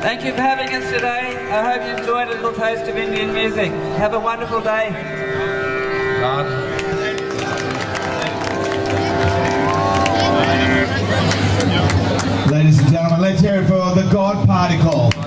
Thank you for having us today. I hope you enjoyed a little taste of Indian music. Have a wonderful day. Ladies and gentlemen, let's hear it for the God Particle.